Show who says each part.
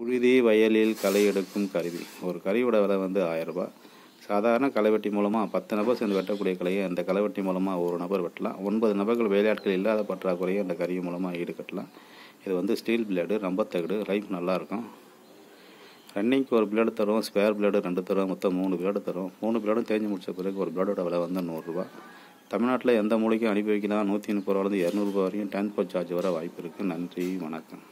Speaker 1: புழுதி வயலில் களை எடுக்கும் கருவி. ஒரு கருவியோட விலை வந்து ஆயரரூபா. சாதாரண களைவெட்டி மூலமாக பத்து நபர் சேர்ந்து வெட்டக்கூடிய கலையை அந்த களைவெட்டி மூலமாக ஒரு நபர் வெட்டலாம். ஒன்பது நபர்கள் வேலையாட்கள் இல்லாத பற்றாக்குறையை அந்த கருவி மூலமாக ஈடுகட்டலாம் இது வந்து ஸ்டீல் பிளேடு ரொம்ப தகடு லைஃப் நல்லாயிருக்கும் ரன்னிங்க்கு ஒரு பிளேடு தரும் ஸ்பேர் பிளேடு ரெண்டு தரும் மொத்தம் மூணு பிளேடு தரும் மூணு பிளேடும் தேஞ்சு முடிச்ச பிறகு ஒரு பிளேடோட விலை வந்து நூறுரூவா தமிழ்நாட்டில் எந்த மூலைக்கும் அனுப்பி வைக்கலாம் நூற்றி முப்பது ரூபாலேருந்து இரநூறுபா வரையும் டிரான்ஸ்போர்ட் சார்ஜ் வர வாய்ப்பு இருக்குது நன்றி வணக்கம்.